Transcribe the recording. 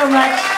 so much.